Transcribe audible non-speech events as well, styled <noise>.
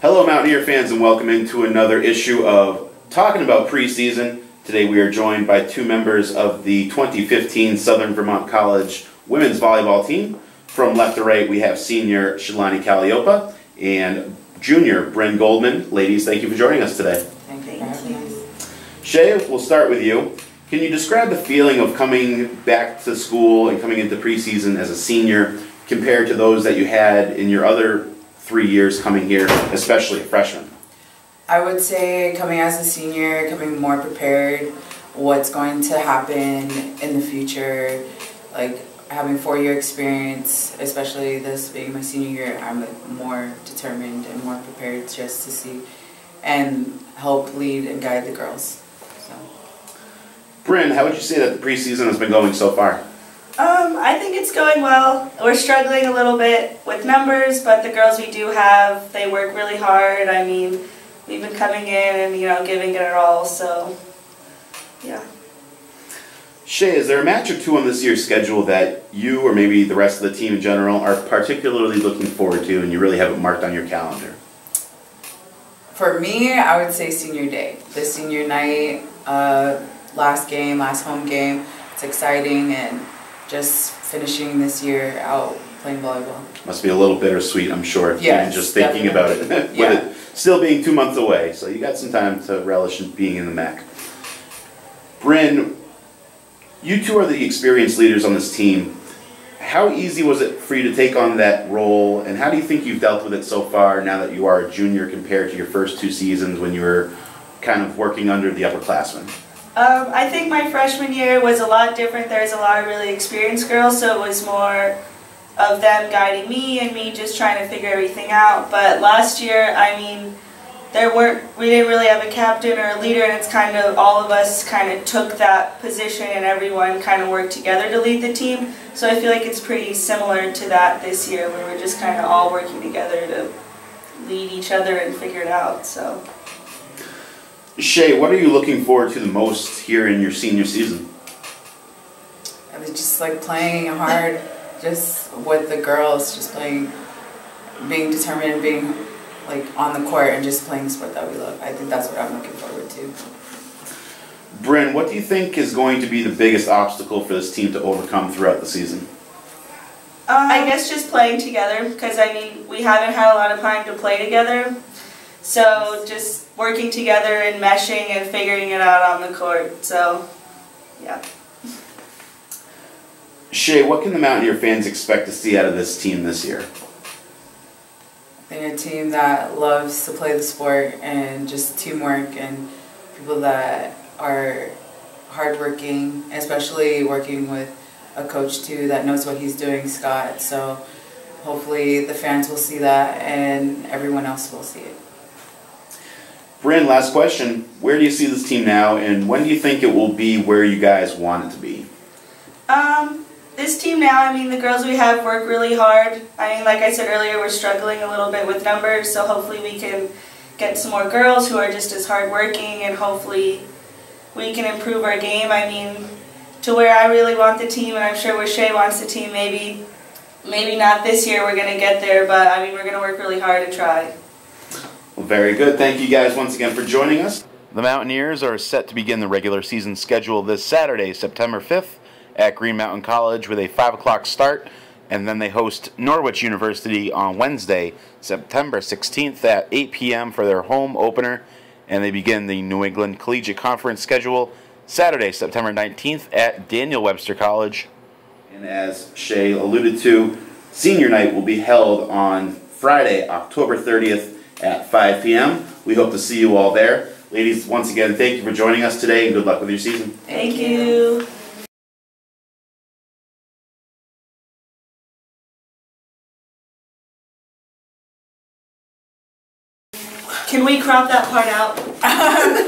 Hello, Mountaineer fans, and welcome into another issue of Talking About Preseason. Today we are joined by two members of the 2015 Southern Vermont College women's volleyball team. From left to right, we have senior Shalani Calliopa and junior Bryn Goldman. Ladies, thank you for joining us today. Thank you for having us. Shay, we'll start with you. Can you describe the feeling of coming back to school and coming into preseason as a senior compared to those that you had in your other three years coming here, especially a freshman? I would say coming as a senior, coming more prepared, what's going to happen in the future, like having four year experience, especially this being my senior year, I'm more determined and more prepared just to see and help lead and guide the girls. So. Bryn, how would you say that the preseason has been going so far? Um, I think it's going well. We're struggling a little bit with numbers, but the girls we do have, they work really hard. I mean, we've been coming in and, you know, giving it our all, so, yeah. Shay, is there a match or two on this year's schedule that you or maybe the rest of the team in general are particularly looking forward to and you really have it marked on your calendar? For me, I would say senior day. The senior night, uh, last game, last home game. It's exciting and just finishing this year out playing volleyball. Must be a little bittersweet, I'm sure, yes, even just thinking definitely. about it. <laughs> With yeah. it still being two months away, so you got some time to relish in being in the MAC. Bryn, you two are the experienced leaders on this team. How easy was it for you to take on that role, and how do you think you've dealt with it so far now that you are a junior compared to your first two seasons when you were kind of working under the upperclassmen? Um, I think my freshman year was a lot different. There's a lot of really experienced girls, so it was more of them guiding me and me just trying to figure everything out. But last year, I mean, there weren't we didn't really have a captain or a leader and it's kind of all of us kind of took that position and everyone kind of worked together to lead the team so i feel like it's pretty similar to that this year where we're just kind of all working together to lead each other and figure it out so Shay, what are you looking forward to the most here in your senior season? I was just like playing hard, just with the girls, just playing, being determined, being like on the court and just playing the sport that we love. I think that's what I'm looking forward to. Bryn, what do you think is going to be the biggest obstacle for this team to overcome throughout the season? Um, I guess just playing together because I mean we haven't had a lot of time to play together, so just working together and meshing and figuring it out on the court. So, yeah. Shay, what can the Mountaineer fans expect to see out of this team this year? I think a team that loves to play the sport and just teamwork and people that are hardworking, especially working with a coach too that knows what he's doing, Scott. So hopefully the fans will see that and everyone else will see it. Bryn, last question. Where do you see this team now, and when do you think it will be where you guys want it to be? Um, this team now, I mean, the girls we have work really hard. I mean, like I said earlier, we're struggling a little bit with numbers, so hopefully we can get some more girls who are just as hardworking, and hopefully we can improve our game. I mean, to where I really want the team, and I'm sure where Shay wants the team, maybe, maybe not this year we're going to get there, but I mean, we're going to work really hard to try. Well, very good. Thank you guys once again for joining us. The Mountaineers are set to begin the regular season schedule this Saturday, September 5th, at Green Mountain College with a 5 o'clock start, and then they host Norwich University on Wednesday, September 16th at 8 p.m. for their home opener, and they begin the New England Collegiate Conference schedule Saturday, September 19th at Daniel Webster College. And as Shay alluded to, senior night will be held on Friday, October 30th at 5 p.m. We hope to see you all there. Ladies, once again, thank you for joining us today and good luck with your season. Thank, you. Can we crop that part out? <laughs> <laughs>